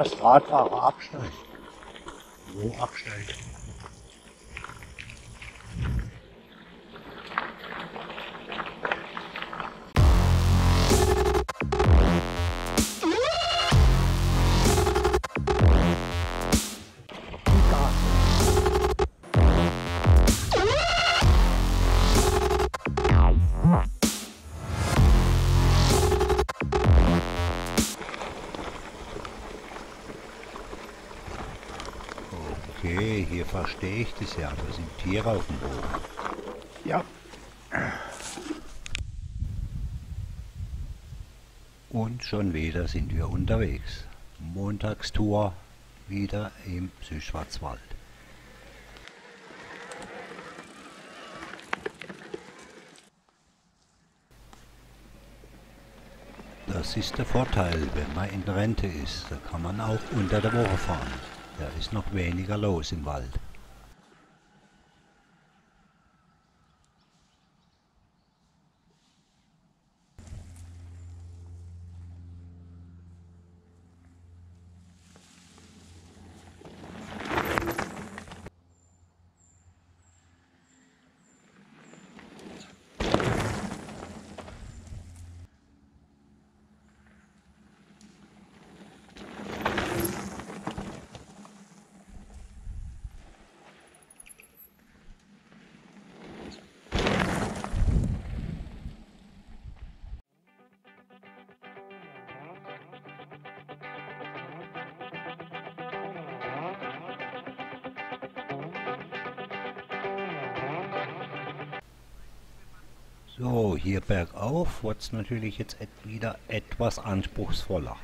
als Radfahrer absteigen. Wo absteigen? Verstehe ich das ja. Da sind Tiere auf dem Boden. Ja. Und schon wieder sind wir unterwegs. Montagstour wieder im Südschwarzwald. Das ist der Vorteil, wenn man in Rente ist. Da kann man auch unter der Woche fahren. Da ist noch weniger los im Wald. So, hier bergauf wird es natürlich jetzt wieder etwas anspruchsvoller.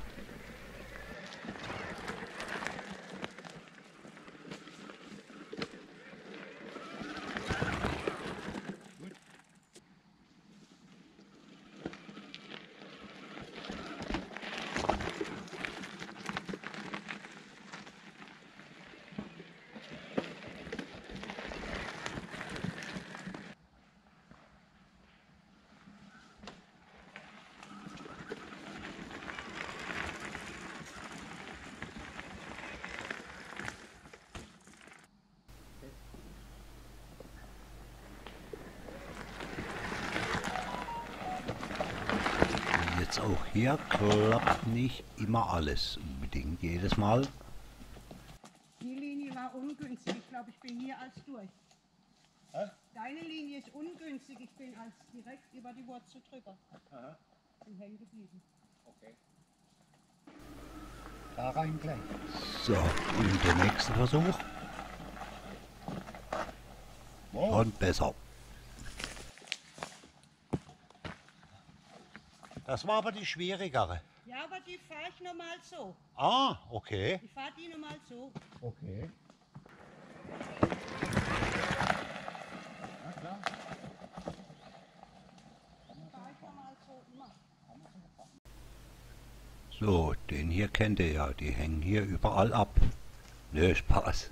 Jetzt auch hier klappt nicht immer alles unbedingt jedes Mal. Die Linie war ungünstig. Ich glaube, ich bin hier als durch. Hä? Deine Linie ist ungünstig. Ich bin als direkt über die Wurzel drüber. Aha, Bin hängen geblieben. okay. Da rein gleich. So, und der nächste Versuch. Wow. Und besser. Das war aber die schwierigere. Ja, aber die fahre ich normal so. Ah, okay. Ich fahre die normal so. Okay. Klar. So den hier kennt ihr ja. Die hängen hier überall ab. Nö, Spaß.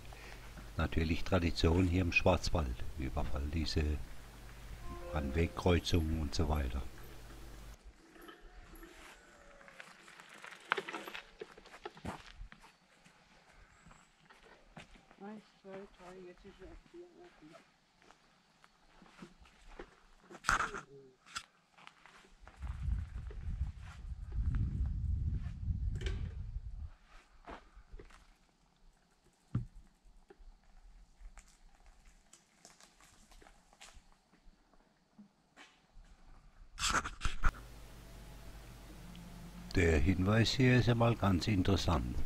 Natürlich Tradition hier im Schwarzwald. Überall diese an Wegkreuzungen und so weiter. Der Hinweis hier ist ja mal ganz interessant.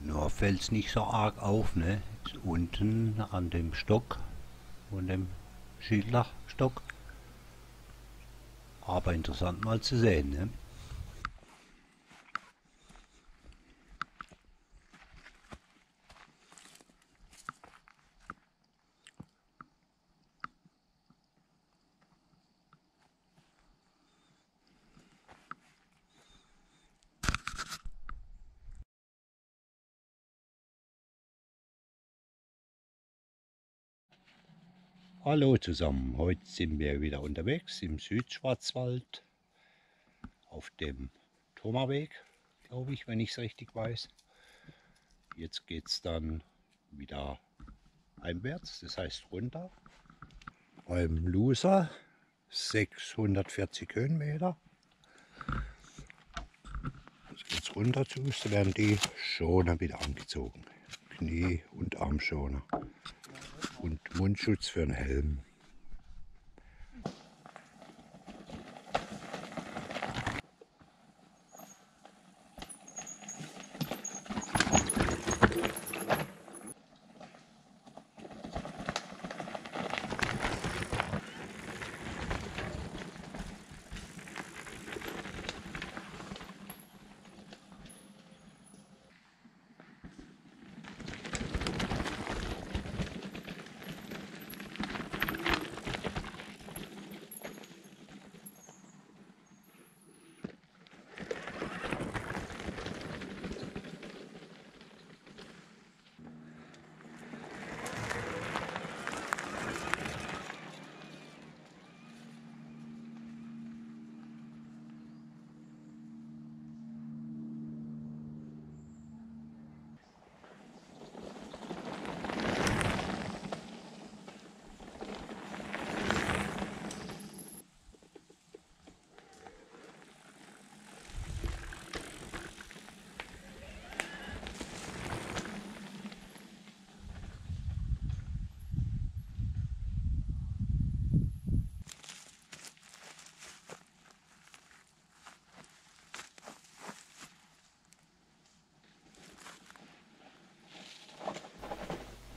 Nur fällt es nicht so arg auf, ne? Unten an dem Stock, von dem Schildlachstock. Aber interessant mal zu sehen, ne? Hallo zusammen, heute sind wir wieder unterwegs im Südschwarzwald auf dem Thomaweg, glaube ich, wenn ich es richtig weiß. Jetzt geht es dann wieder heimwärts, das heißt runter. Beim Loser 640 Höhenmeter. Jetzt geht es runter zu, da werden die Schoner wieder angezogen. Knie- und Armschoner. Und Mundschutz für den Helm.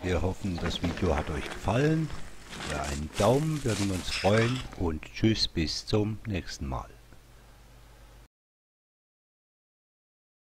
Wir hoffen, das Video hat euch gefallen. Für einen Daumen würden wir uns freuen und tschüss bis zum nächsten Mal.